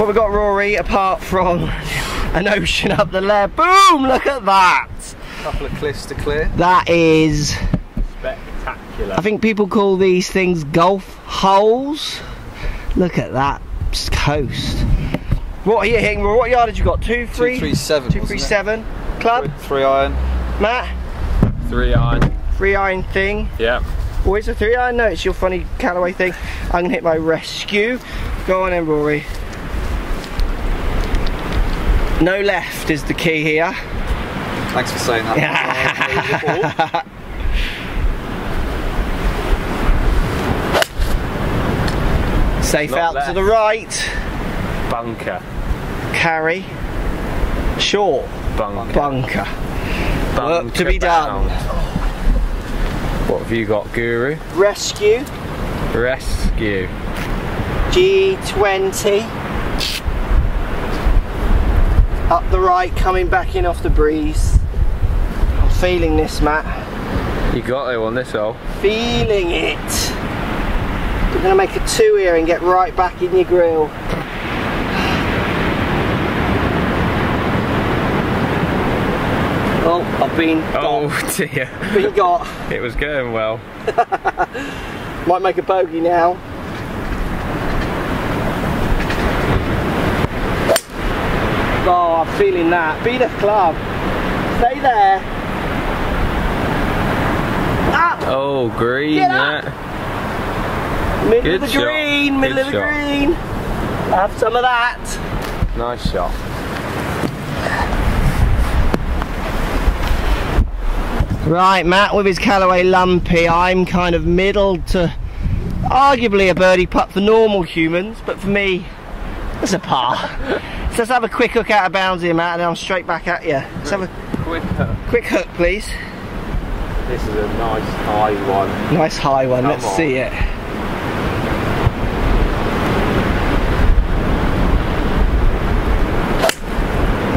What we got, Rory, apart from an ocean up the left? Boom! Look at that. Couple of cliffs to clear. That is. Spectacular. I think people call these things golf holes. Look at that coast. What are you hitting? Rory? What yardage you got? Two, three, Two, three, seven, Two, wasn't it? Club, Three, three iron. Matt. Three iron. Three iron thing. Yeah. Oh, it's a three iron? No, it's your funny Callaway thing. I'm gonna hit my rescue. Go on then, Rory. No left is the key here. Thanks for saying that. Safe Not out left. to the right. Bunker. Carry. Short. Bunker. Bunker. Work to be done. What have you got, Guru? Rescue. Rescue. G20. Up the right, coming back in off the breeze. I'm feeling this, Matt. You got it on this hole. Feeling it. We're gonna make a two here and get right back in your grill. Oh, I've been Oh got. dear. Been got. It was going well. Might make a bogey now. Oh, I'm feeling that. Be the club. Stay there. Ah! Oh, green. Yeah. Middle Good of the shot. green, middle Good of the shot. green. Have some of that. Nice shot. Right, Matt with his Callaway Lumpy. I'm kind of middle to arguably a birdie putt for normal humans, but for me, it's a par. let's have a quick hook out of bounds here, Matt, and then I'm straight back at you. Let's have a Quick hook. quick hook, please. This is a nice high one. Nice high one. Come Let's on. see it.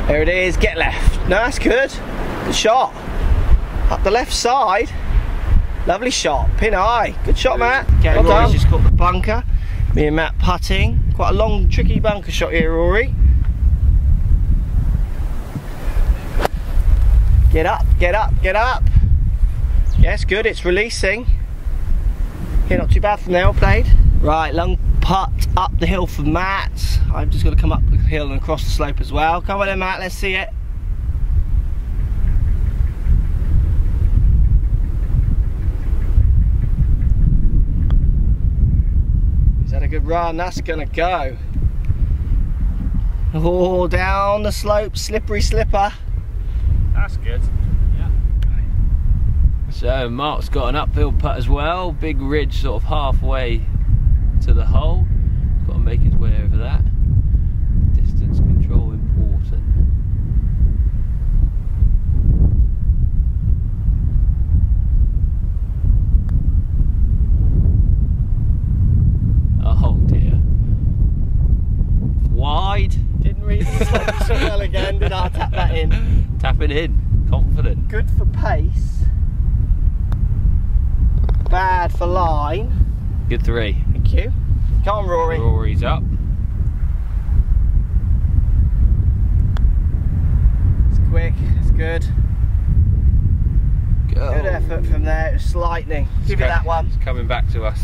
There it is. Get left. No, that's good. Good shot. Up the left side. Lovely shot. Pin high. Good shot, Matt. Okay, Well done. just caught the bunker. Me and Matt putting. Quite a long, tricky bunker shot here, Rory. Get up, get up, get up. Yes, good, it's releasing. Yeah, not too bad from the played. Right, long putt up the hill for Matt. I've just got to come up the hill and across the slope as well. Come on then, Matt, let's see it. Is that a good run? That's gonna go. Oh, down the slope, slippery slipper. That's good. Yeah. So Mark's got an uphill putt as well. Big ridge sort of halfway to the hole. Got to make his way over that. Distance control important. Oh dear. Wide. Didn't read the slope so well again, did I? Tap that in. In. Confident. Good for pace. Bad for line. Good three. Thank you. Come on, Rory. Rory's up. It's quick. It's good. Go. Good effort from there. It's lightning. Give it that one. It's coming back to us.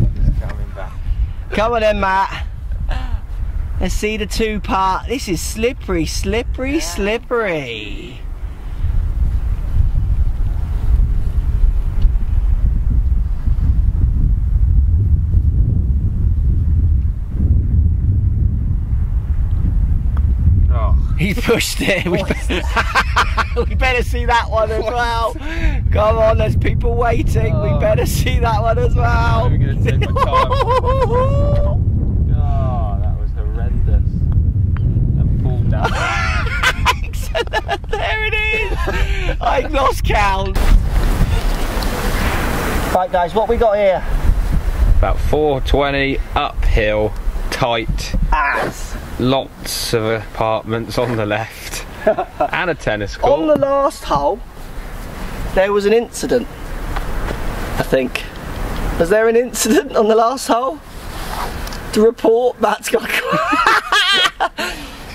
It's coming back. Come on then, Matt. Let's see the two part. This is slippery, slippery, slippery. Oh, He pushed it. We, be- we better see that one as well. Come on, there's people waiting. We Oh. better see that one as well. I'm gonna take my time. oh, that was horrendous. And pulled down. Excellent. There it is. I lost count. Right, guys, what we got here? About 420 uphill, tight, Ass. lots of apartments on the left, and a tennis court. On the last hole, there was an incident. I think. Was there an incident on the last hole? to report Matt's got.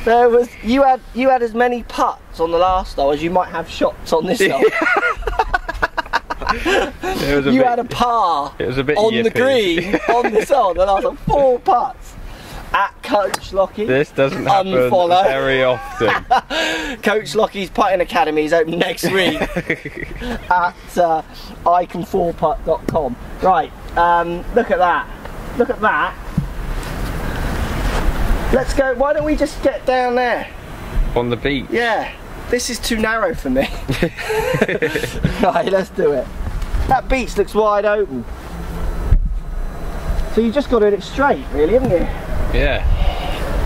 there was you had you had as many putts on the last hole as you might have shots on this hole. It was a you bit, had a par it was a bit on the green on this hole. The last one, four putts at Coach Lockey. This doesn't happen Unfollow. very often. Coach Lockey's putting academy is open next week at uh, iconforputt.com. Right, um, look at that. Look at that. Let's go. Why don't we just get down there? On the beach. Yeah, this is too narrow for me. right, let's do it. That beach looks wide open. So you just got to hit it straight, really, haven't you? Yeah.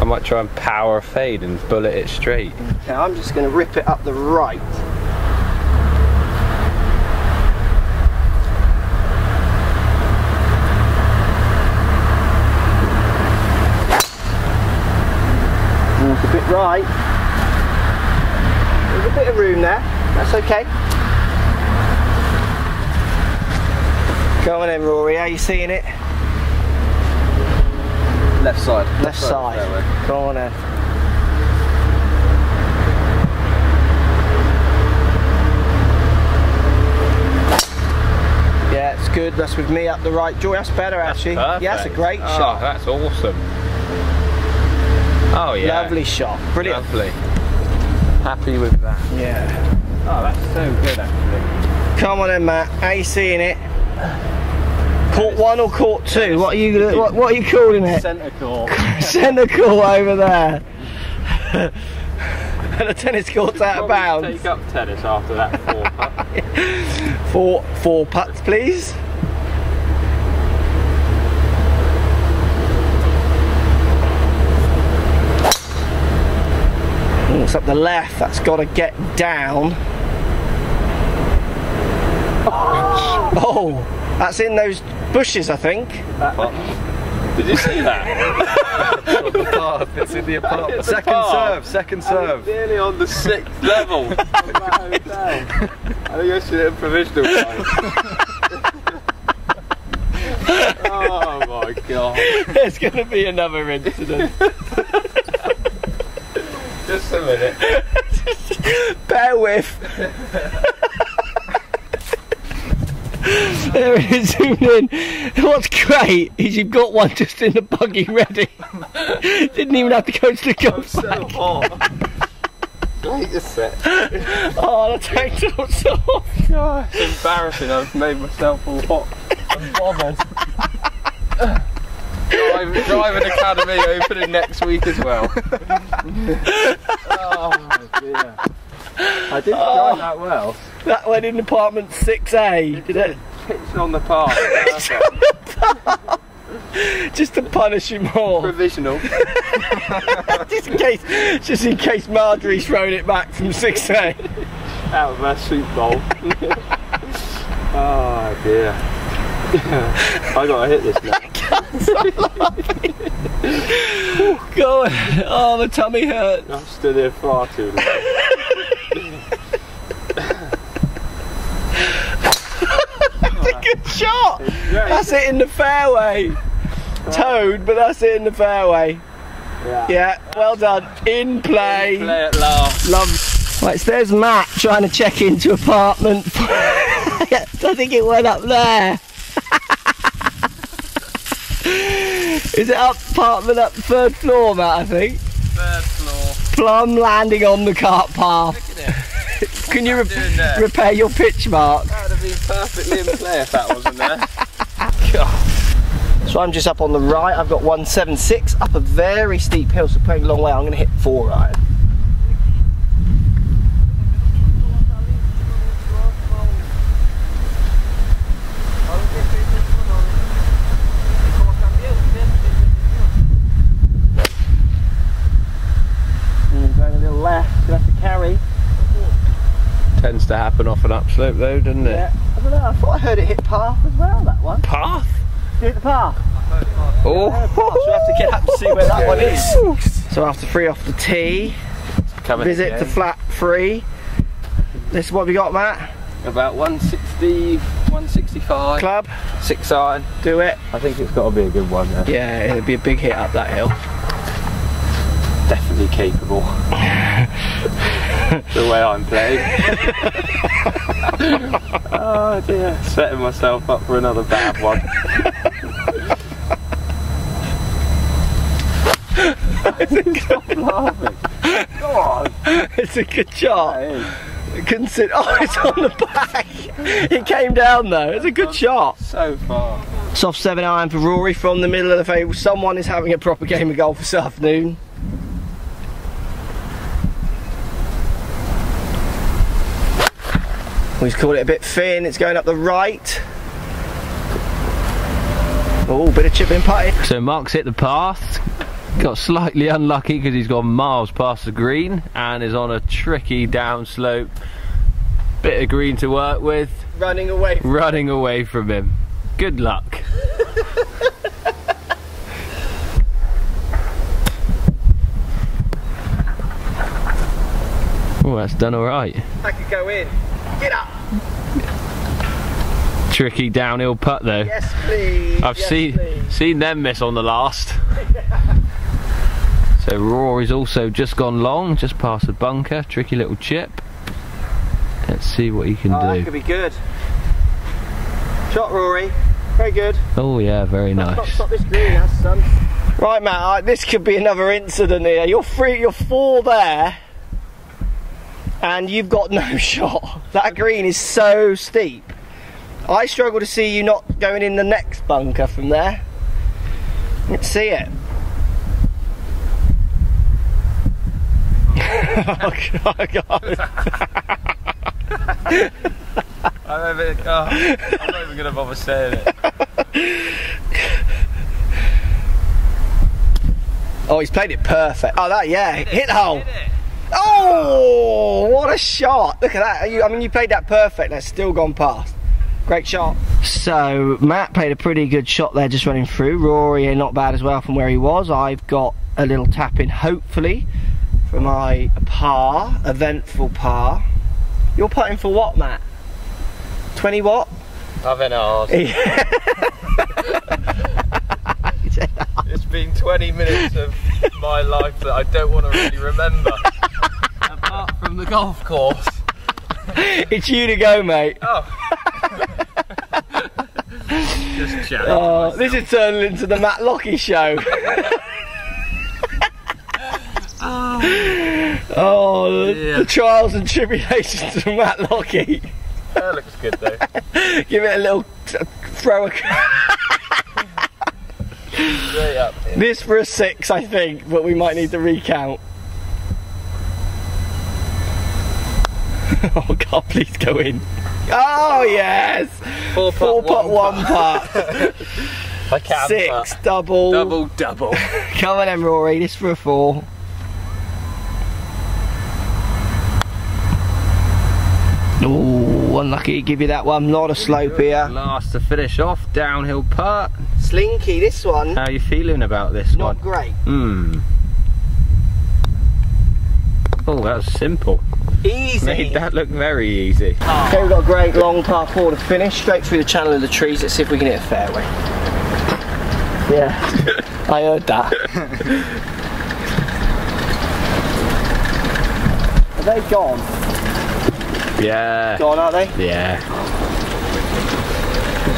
I might try and power fade and bullet it straight. Okay, I'm just going to rip it up the right. Mm, It's a bit right. There's a bit of room there. That's okay. Go on then, Rory. How you seeing it? Left side. Left side. fairway. Go on then. Yeah, it's good. That's with me up the right. Joy, that's better actually. Yeah, that's a Perfect. great Oh, shot. That's awesome. Oh yeah. Lovely shot. Brilliant. Lovely. Happy with that. Yeah. Oh, that's so good actually. Come on then, Matt. How you seeing it? Court one or court two? What are you what, what are you calling it? Centre court. Centre court over there. and the tennis court's out of bounds. Take up tennis after that four putt. Four four putts, please. Up the left. That's got to get down. Oh, that's in those bushes, I think. Did you see that? It's in the apartment. the Second path. serve. Second serve. nearly on the sixth level of that hotel. I think I should hit a provisional price. oh my god. There's going to be another incident. Just a minute. Bear with. there it is zoomed in. What's great is you've got one just in the buggy ready. Didn't even have to go to the golf So bag. hot. Wait a sec. Oh, the tank top's off. God, it's embarrassing. I've made myself all hot and bothered. Drive, driving Academy opening next week as well. oh dear. I didn't Oh. drive that well. That went in apartment 6A, did it? Pitched on the park. Just to punish you more. Provisional. just in case, just in case Marjorie's thrown it back from 6A. Out of her soup bowl. oh dear. I gotta hit this now. Go on. Oh, the tummy hurt. I've stood here far too long. that's a Good shot. That's it in the fairway. Toad, but that's it in the fairway. Yeah. Yeah, well done. In play. Play at last. Love. Right, so there's Matt trying to check into apartment. I think it went up there. Is it up apartment up third floor, Matt? I think. Third floor. Plum landing on the cart path. Look at it. Can you re- repair your pitch mark? That would have been perfectly in play if that wasn't there. So I'm just up on the right. I've got 176 up a very steep hill, so playing a long way. I'm going to hit four iron. Mm, Going a little left, gonna have to carry. Tends to happen off an upslope though, doesn't it? Yeah, I don't know. I thought I heard it hit path as well. That one. Path? Did it hit the path? Oh. So I have to get up to see where that one is. So after three off the tee, visit to flat three. This is what we got, Matt. about 160, 165. Club, Six iron. do it. I think it's got to be a good one there. Yeah, it'll be a big hit up that hill. Definitely capable. the way I'm playing. oh dear. Setting myself up for another bad one. Stop laughing. Go on. it's a good shot. That is Consider. Oh, it's on the back. It came down though. It's a good shot. so far. Soft seven iron for Rory from the middle of the field. Someone is having a proper game of golf this afternoon. He's called it a bit thin. It's going up the right. Oh, bit of chipping putting. So Mark's hit the path. Got slightly unlucky because he's gone miles past the green and is on a tricky downslope. Bit of green to work with. Running away. Running away from him. Good luck. Oh, that's done alright. That could go in. Get up. Tricky downhill putt though. Yes, please. I've yes, seen please. seen them miss on the last. so Rory's also just gone long, just past the bunker. Tricky little chip. Let's see what he can Oh, that do. could be good. Shot, Rory. Very good. Oh yeah, very Stop, nice. stop this green, son. Right, Matt. This could be another incident here. You're three. You're four there, and you've got no shot. That green is so steep. I struggle to see you not going in the next bunker from there. Let's see it. oh, God, God. I'm, even, oh, I'm not even going to bother saying it. Oh, he's played it perfect. Oh, that yeah, hit the hole. Oh, what a shot! Look at that. You, I mean, you played that perfect. That's still gone past. Great shot. So Matt played a pretty good shot there, just running through. Rory eh, not bad as well from where he was. I've got a little tap in, hopefully, for my par, eventful par. You're putting for what, Matt? 20 what? Having ours. It's been 20 minutes of my life that I don't want to really remember. From the golf course. it's you to go, mate. Oh. Just chatting. Oh, this is turning into the Matt Lockey show. oh, the, Yeah. the trials and tribulations of Matt Lockey. That looks good though. Give it a little throw. A, Straight up. this for a six, I think, but we might need to recount. oh God, please go in. Oh yes, Four four putt, putt, one putt, I can six, putt. double. Double, double. Come on, then, Rory. This for a four. Oh, unlucky. To give you that one. Not a slope here. Last to finish off, downhill putt. Slinky. This one. How are you feeling about this Not one? Not great. Hmm. Oh, that was simple. Easy. Made that look very easy. Okay, we've got a great long par four to finish. Straight through the channel of the trees. Let's see if we can hit a fairway. Yeah, I heard that. Are they gone? Yeah. Gone, are they? Yeah.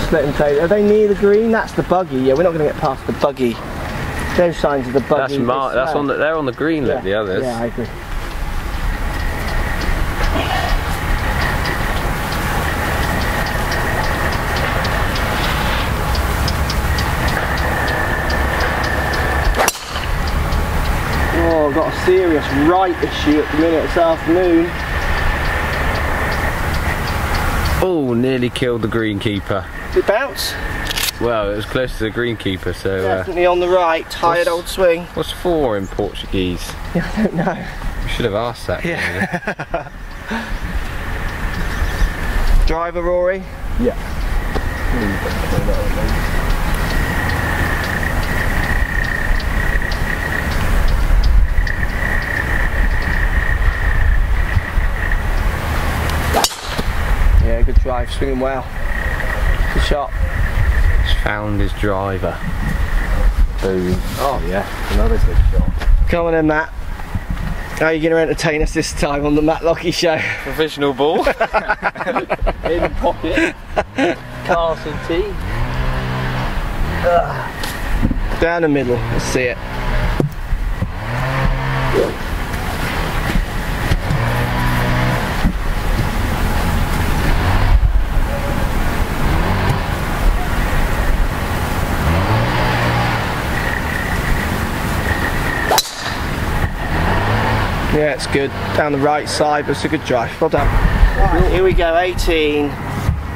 Split and take. Are they near the green? That's the buggy. Yeah, we're not going to get past the buggy. There's signs of the buggy. That's Mar- That's on the, they're on the green like the others. Yeah, I agree. Oh, I've got a serious right issue at the minute this afternoon. Oh, nearly killed the greenkeeper. Did it bounce? Well, it was close to the greenkeeper, so uh, Definitely on the right. Tired old swing. what's four in Portuguese? Yeah, I don't know. We should have asked that. Yeah. Driver Rory? Yeah. Drive, swinging well. Good shot. He's found his driver. Boom. Oh yeah, another good shot. Come on then, Matt. How are you going to entertain us this time on the Matt Lockey Show? Provisional ball. In pocket. Carson T. Down the middle. Let's see it. It's good. Down the right side, but it's a good drive. Well done. Right, here we go, 18.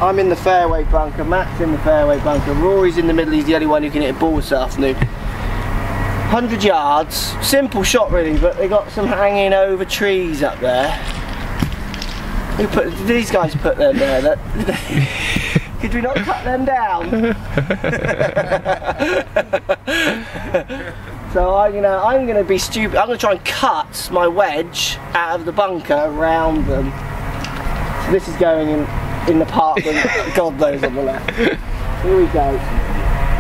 I'm in the fairway bunker, Matt's in the fairway bunker, Rory's in the middle, he's the only one who can hit a ball this afternoon. 100 yards, simple shot really, but they got some hanging over trees up there. Who put, these guys put them there? That, could we not cut them down? so I, you know, I'm going to be stupid. I'm going to try and cut my wedge out of the bunker around them. So this is going in in the park God knows on the left. Here we go.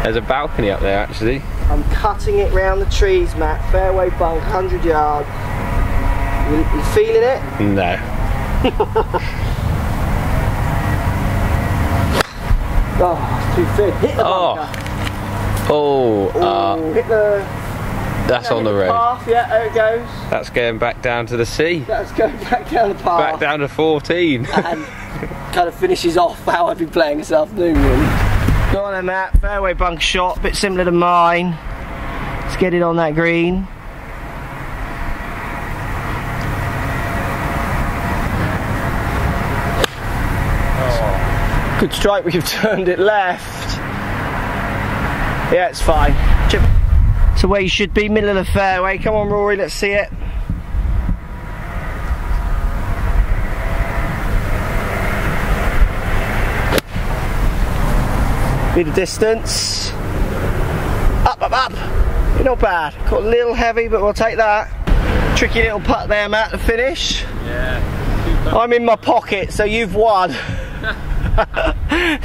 There's a balcony up there actually. I'm cutting it round the trees, Matt. Fairway bunk, 100 yards. You, you feeling it? No. Oh, it's too thin. Hit the Oh. bunker. Oh, uh, hit the. That's on the road. Path. Yeah, there it goes. That's going back down to the sea. That's going back down the path. Back down to 14. and kind of finishes off how I've been playing this afternoon, really. Go on then, Matt. Fairway bunk shot, a bit similar to mine. Let's get it on that green. Oh. Good strike, we've turned it left. Yeah, it's fine. So where you should be, middle of the fairway. Come on, Rory, let's see it. Be the distance. Up, up, up. Not bad. Got a little heavy, but we'll take that. Tricky little putt there, Matt, to finish. Yeah. I'm in my pocket, so you've won. you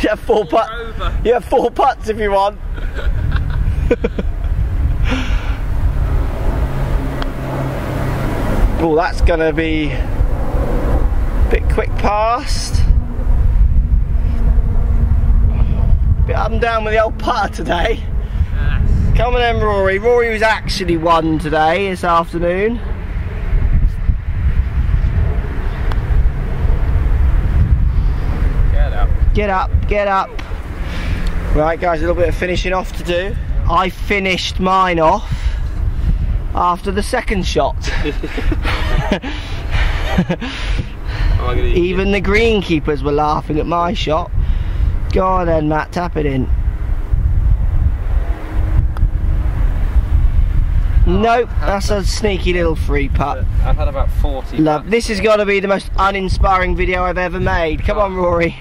have four putts. You have four putts if you want. that's gonna be a bit quick past. Bit up and down with the old putter today. Come on then, Rory. Rory was actually won today, this afternoon. Get up. Get up, get up. Right, guys, a little bit of finishing off to do. I finished mine off after the second shot. Even the greenkeepers were laughing at my shot. Go on then, Matt, tap it in. Nope, oh, that's a sneaky little free putt. I've had about 40. Love. This has got to be the most uninspiring video I've ever made. Come on, Rory.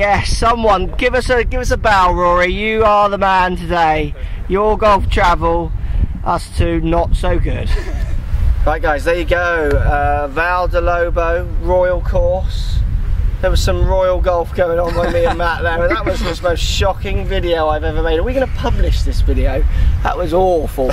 Yes. Someone give us a give us a bow, Rory. You are the man today. Your golf travel, us two not so good. right, guys, there you go. Uh, Vale do Lobo Royal Course. There was some royal golf going on with me and Matt there, and that was the most shocking video I've ever made. Are we going to publish this video? That was awful.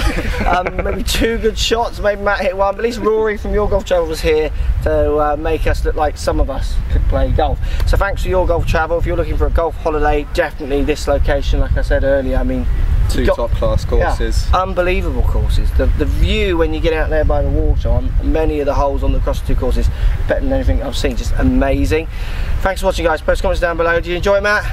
Um, maybe two good shots, maybe Matt hit one, but at least Rory from Your Golf Travel was here to uh, make us look like some of us could play golf. So thanks for Your Golf Travel. If you're looking for a golf holiday, definitely this location, like I said earlier. I mean, Two got- top class courses. yeah, unbelievable courses. The, the view when you get out there by the water on many of the holes on the cross two courses, better than anything I've seen. Just amazing. Thanks for watching, guys. Post comments down below. Did you enjoy it, Matt?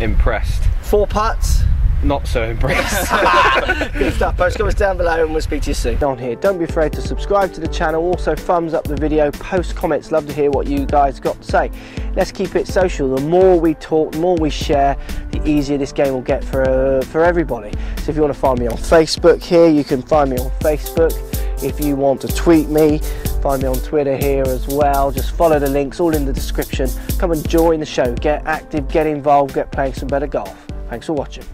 Impressed. Four putts. Not so impressed. Good stuff. Post comments down below, and we'll speak to you soon. On here, don't be afraid to subscribe to the channel. Also, thumbs up the video. Post comments. Love to hear what you guys got to say. Let's keep it social. The more we talk, the more we share, the easier this game will get for uh, for everybody. So if you want to find me on Facebook here, you can find me on Facebook. If you want to tweet me, find me on Twitter here as well. Just follow the links, all in the description. Come and join the show. Get active, get involved, get playing some better golf. Thanks for watching.